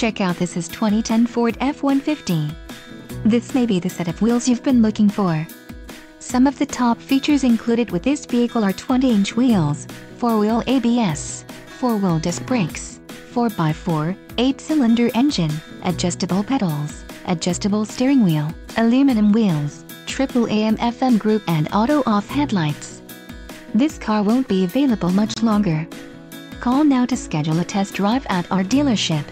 Check out this is 2010 Ford F-150. This may be the set of wheels you've been looking for. Some of the top features included with this vehicle are 20-inch wheels, 4-wheel ABS, 4-wheel disc brakes, 4x4, 8-cylinder engine, adjustable pedals, adjustable steering wheel, aluminum wheels, triple AM FM group and auto-off headlights. This car won't be available much longer. Call now to schedule a test drive at our dealership.